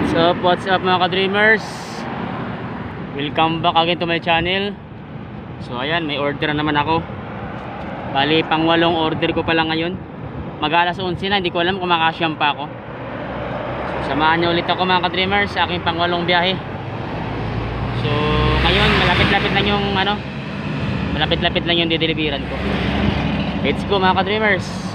What's up, what's up mga ka-dreamers? Welcome back again to my channel. So ayan, may order na naman ako. Bali, pang walong order ko pala ngayon. Mag alas 11 na, hindi ko alam kung makasyam pa ako. So samahan niyo ulit ako mga ka-dreamers Sa aking pang walong biyahe. So ngayon, malapit-lapit lang yung ano Malapit-lapit lang yung dideliveran ko. Let's go mga ka-dreamers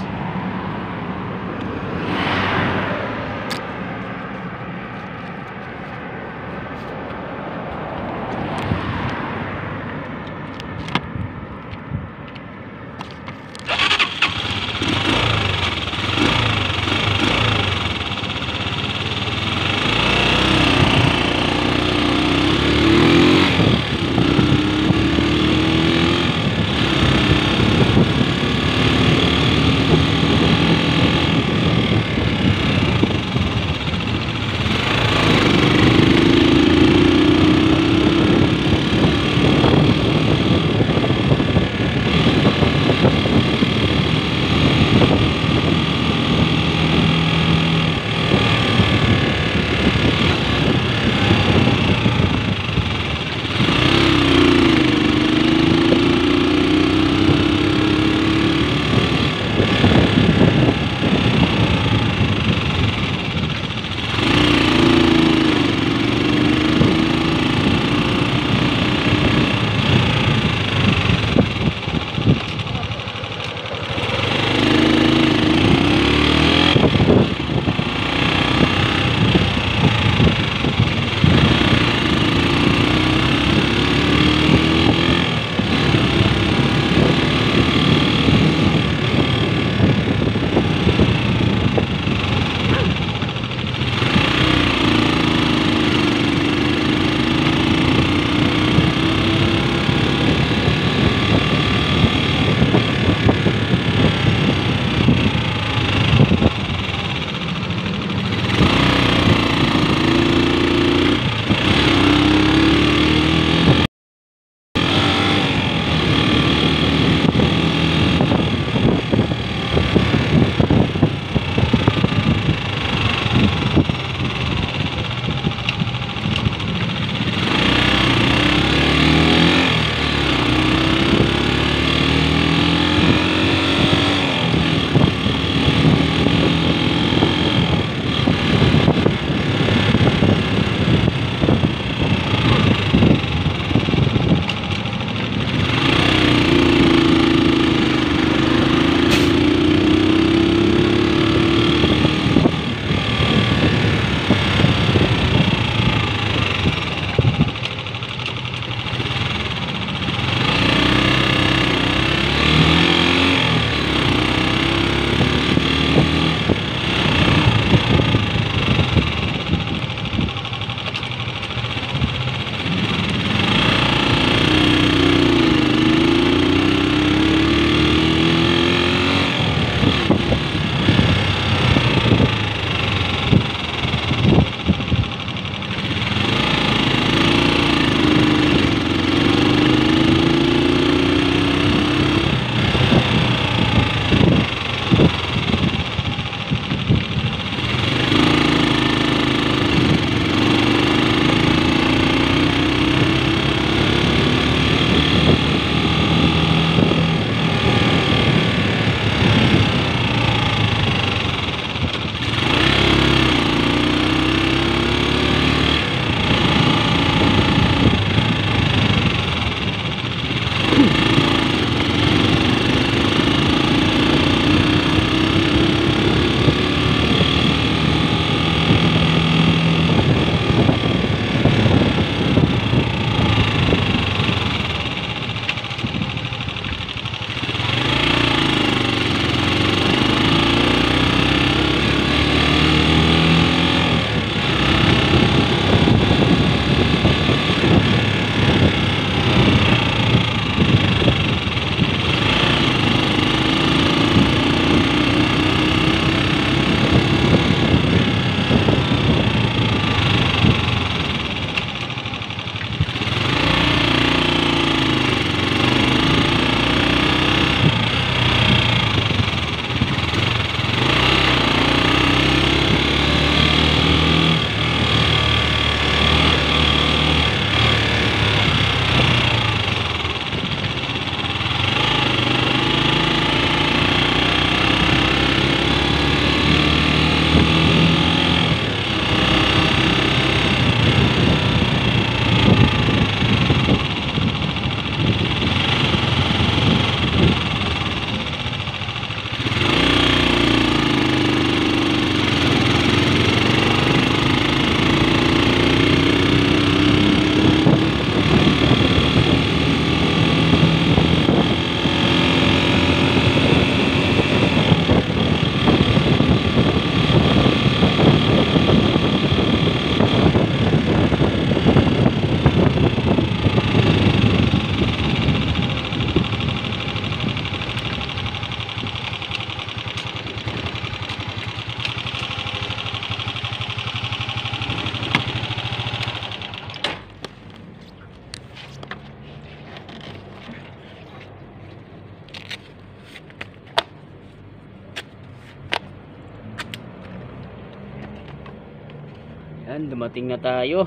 Dumating na tayo.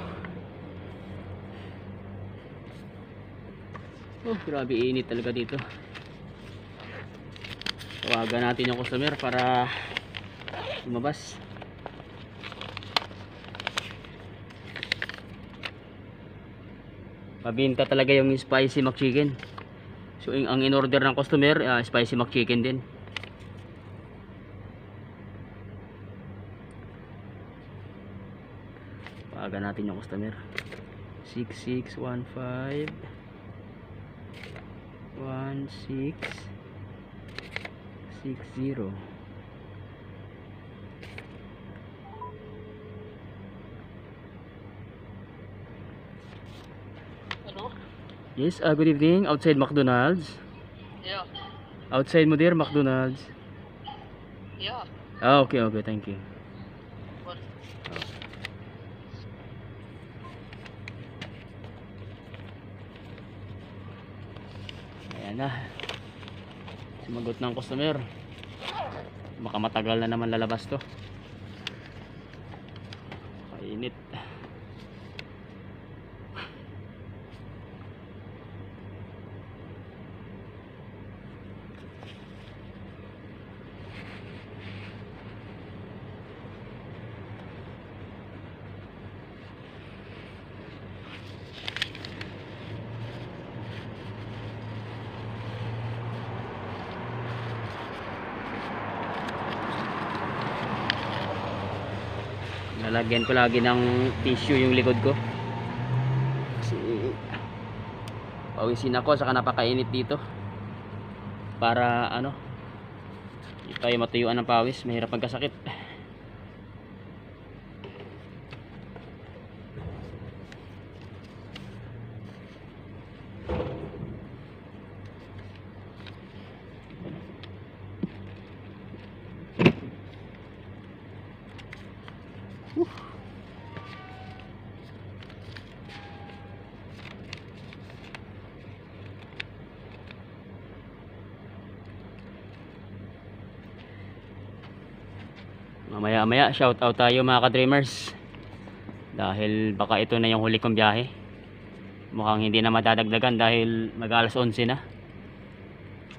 Oh, grabe init talaga dito. Tawagan natin yung customer para lumabas. Pabinta talaga yung spicy McChicken. So, yung- ang in-order ng customer, ah, spicy McChicken din. Tawagan natin yung customer. 6615 1660 Ano? Yes, uh, good evening. Outside McDonald's. Yeah. Outside mo dear, McDonald's. Yeah. Ah, okay, okay. Thank you. Na. Sumagot ng customer. Baka matagal na naman lalabas to. Lalagyan ko lagi ng tissue yung likod ko. Kasi pawisin ako saka napakainit dito. Para ano, hindi tayo matuyuan ng pawis, mahirap magkasakit. Mamaya maya shout out tayo mga ka-dreamers. Dahil baka ito na yung huli kong biyahe. Mukhang hindi na madadagdagan dahil mag alas 11 na.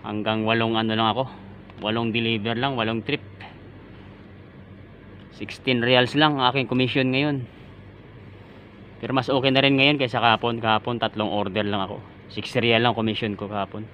Hanggang walong ano lang ako. Walong deliver lang, walong trip. 16 reals lang ang aking commission ngayon. Pero mas okay na rin ngayon kaysa kahapon. Kahapon tatlong order lang ako. 6 real lang commission ko kahapon.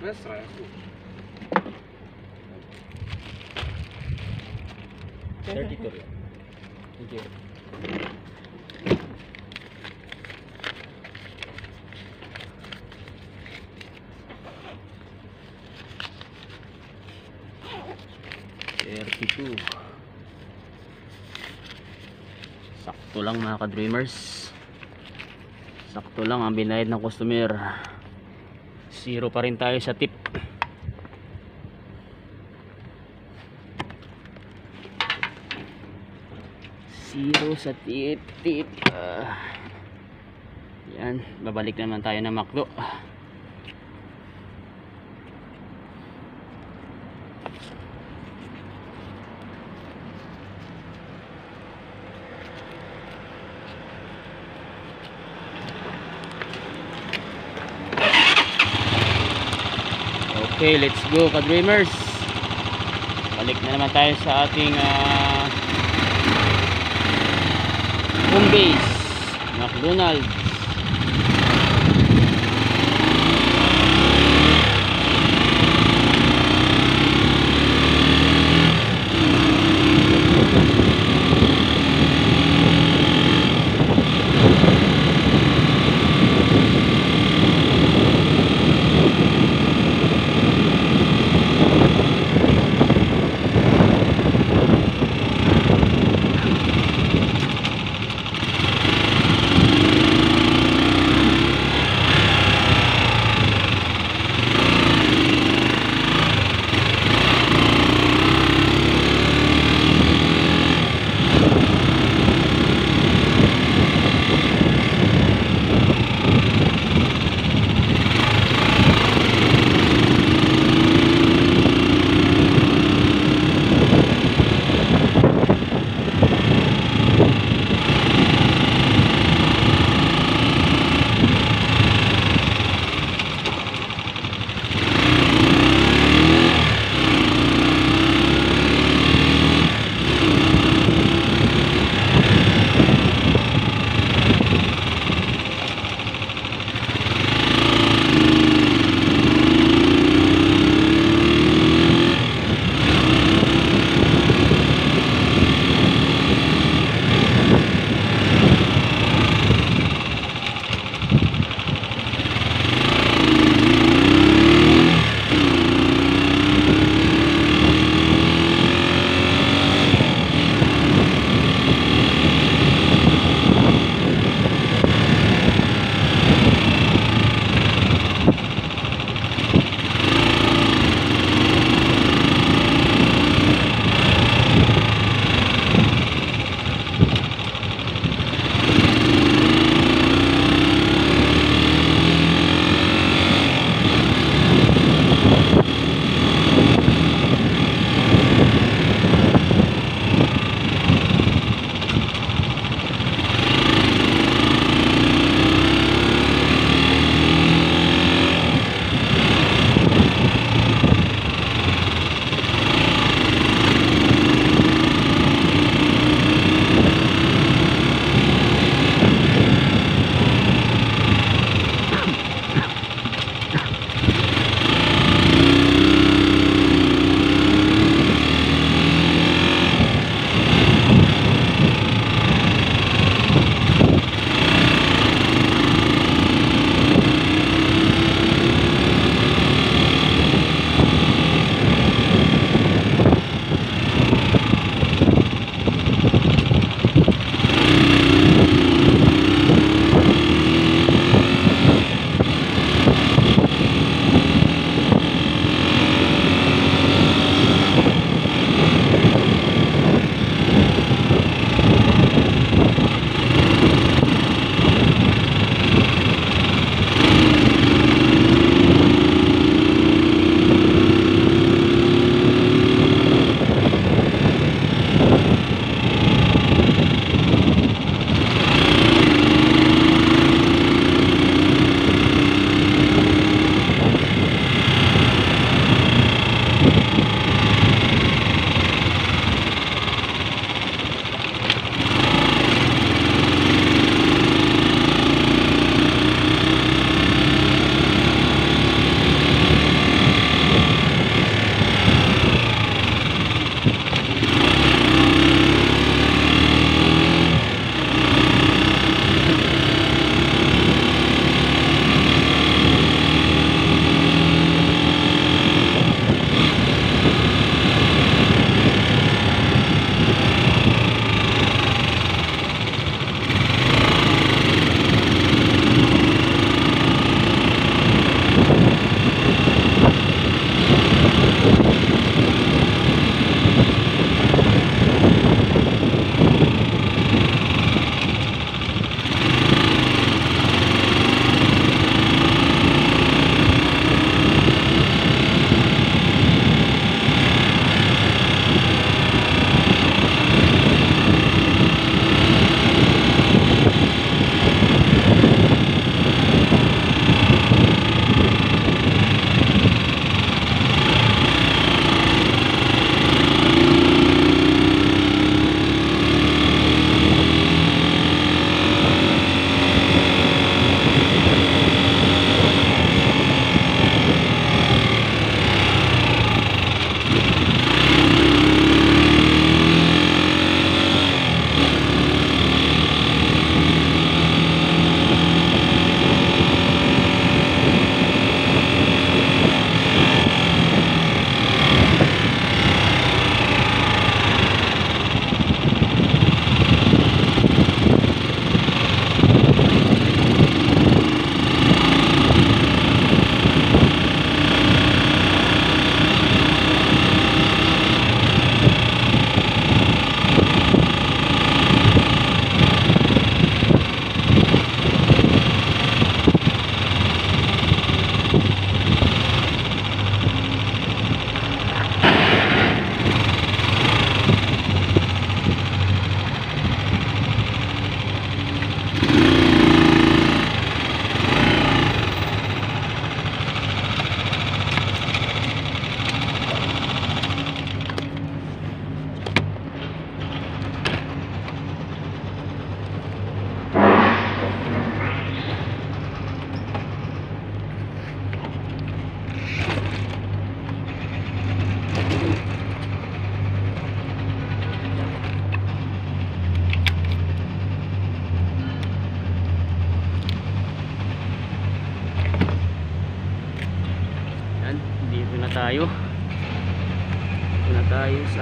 Mesra ako. 32. Thank you. Thirty-two. Sakto. sakto lang mga ka-dreamers sakto lang ang binayad ng customer zero pa rin tayo sa tip. Zero sa tip tip. Ah. yan babalik naman tayo ng McDo Okay, let's go ka-dreamers. Balik na naman tayo sa ating ah, home base, McDonald's.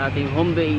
Ating home base.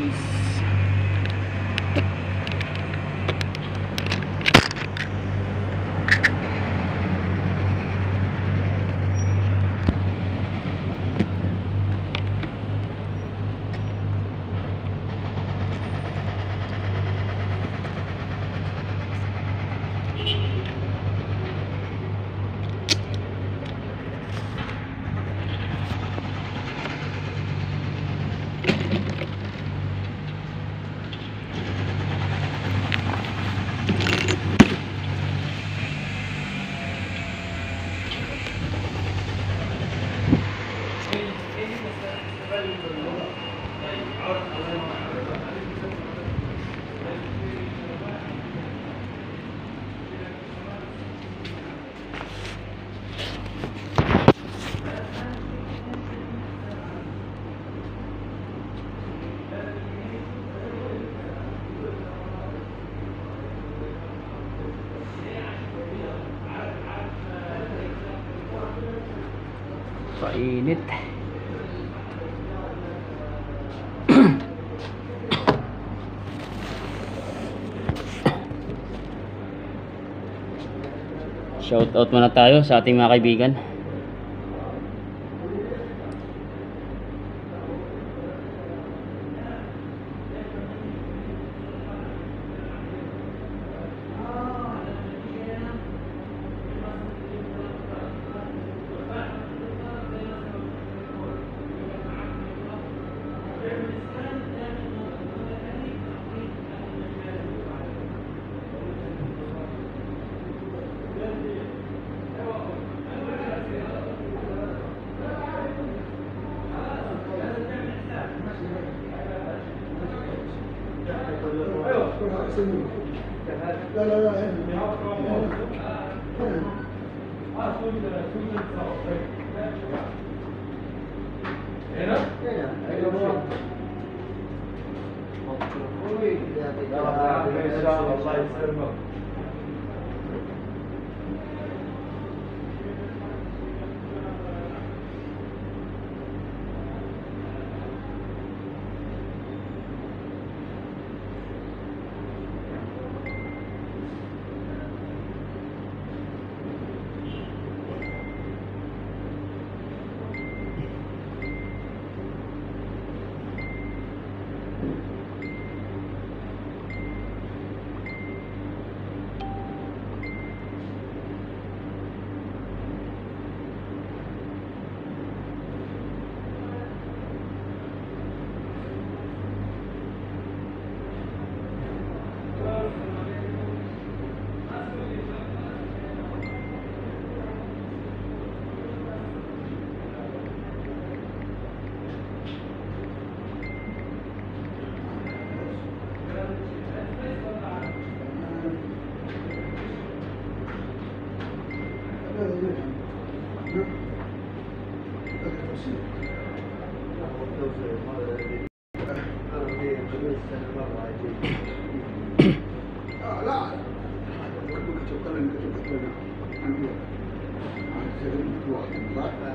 Painit. Shout out muna tayo sa ating mga kaibigan. Absolutely. No, no, no. لا لا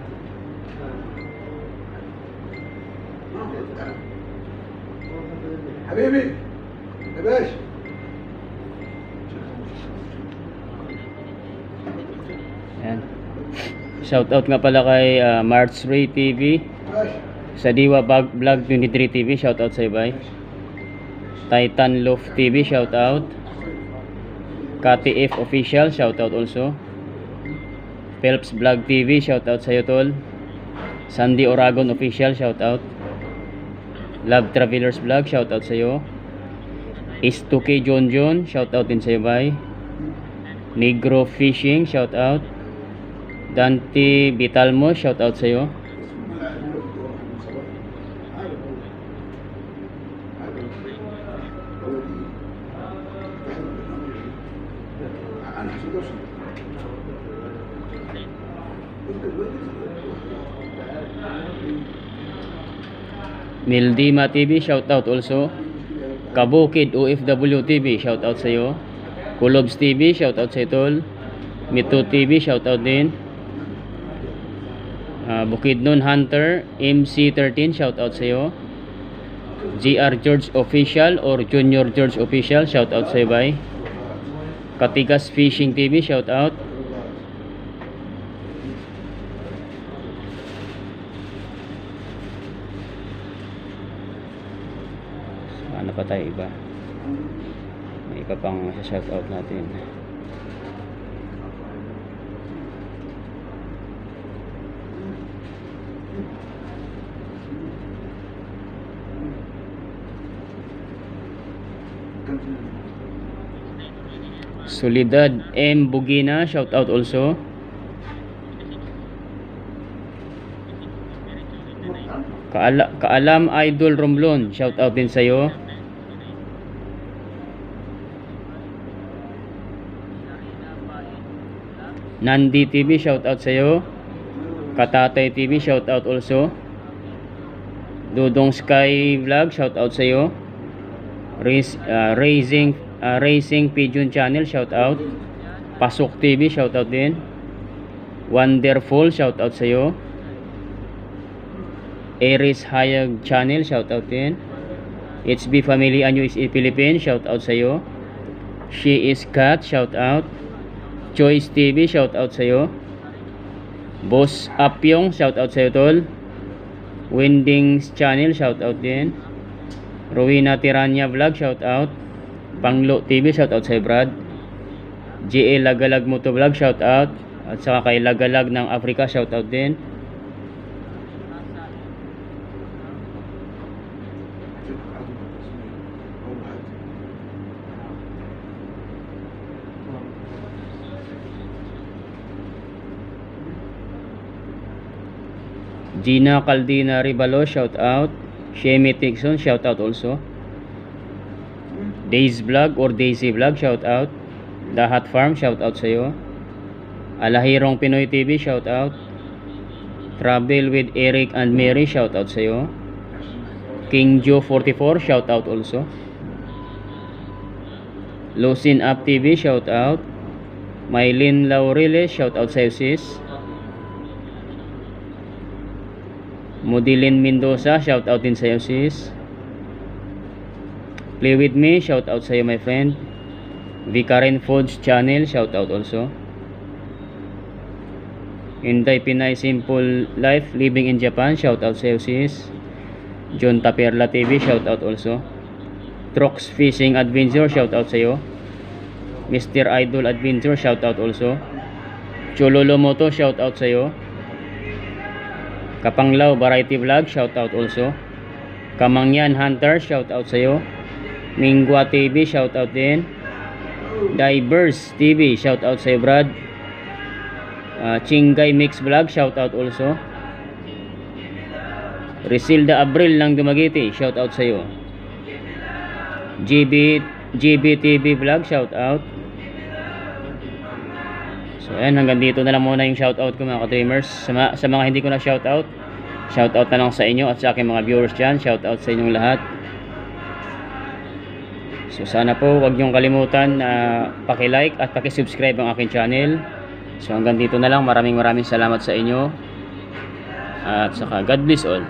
لا حبيبي يا باشا Ayan. Shout out nga pala kay uh, March Ray TV, باشا sa Diwa Bag Vlog 23 TV, shout out sa ibay. Titan Love TV, shout out. KTF Official, shout out also. Phelps Vlog TV, shout out sa iyo tol. Sandy Oragon Official, shout out. Love Travelers Vlog, shout out sa iyo. Is 2K John John, shout out din sa iyo bay. Negro Fishing, shout out. Dante Vitalmo, shout out Mildima TV, shout out also. Kabukid OFW TV, shout out sa iyo. Kulobs TV, shout out sa itol. Mito TV, shout out din. Ah, Bukidnon Hunter MC13 shout out sa iyo. GR George Official or Junior George Official shout out sa iyo. Katigas Fishing TV shout out. Ano pa tayo iba? May iba pang shout out natin. Solidad M. Bugina, shout out also. Kaala, Kaalam Idol Romblon, shout out din sa'yo. Nandi TV, shout out sa'yo. Katatay TV, shout out also. Dudong Sky Vlog, shout out sa'yo. Raise, uh, Raising uh, Racing Pigeon Channel, shout out. Pasok TV, shout out din. Wonderful, shout out sa'yo. Aries Hayag Channel, shout out din. HB Family Anyo is Philippines, shout out sa'yo. She is Cat, shout out. Choice TV, shout out sa'yo. Boss Apyong, shout out sa'yo tol. Windings Channel, shout out din. Rowena Tiranya Vlog, shout out. Panglo TV, shout out sa'yo Brad. GA Lagalag Moto Vlog, shout out. At saka kay Lagalag ng Africa, shout out din. Gina Caldina Ribalo, shout out. Shemi Tixon, shout out also. Days Vlog or Daisy Vlog, shout out. Hot Farm, shout out sa'yo. Alahirong Pinoy TV, shout out. Travel with Eric and Mary, shout out sa'yo. King Joe 44, shout out also. Lucin Up TV, shout out. Mylene Laureles, shout out sa'yo sis. Modilin Mendoza, shout out din sa'yo sis. Play with me, shout out sa'yo my friend. Vicaren Foods channel, shout out also. Inday Pinay Simple Life, living in Japan, shout out sa'yo sis. John Taperla TV, shout out also. Trox Fishing Adventure, shout out sa'yo. Mr. Idol Adventure, shout out also. Chololo Moto, shout out sa'yo. Kapanglaw Variety Vlog, shout out also. Kamangyan Hunter, shout out sa'yo. Mingwa TV, shout out din. Diverse TV, shout out sa'yo Brad. Uh, Chingay Mix Vlog, shout out also. Resilda Abril ng Dumaguete, shout out sa'yo. GB, GBTV Vlog, shout out. So ayan, hanggang dito na lang muna yung shoutout ko mga ka-dreamers. Sa, sa mga hindi ko na shoutout, shoutout na lang sa inyo at sa aking mga viewers dyan. Shoutout sa inyong lahat. So sana po wag niyong kalimutan na paki-like at paki-subscribe ang aking channel. So hanggang dito na lang. Maraming maraming salamat sa inyo. At saka God bless all.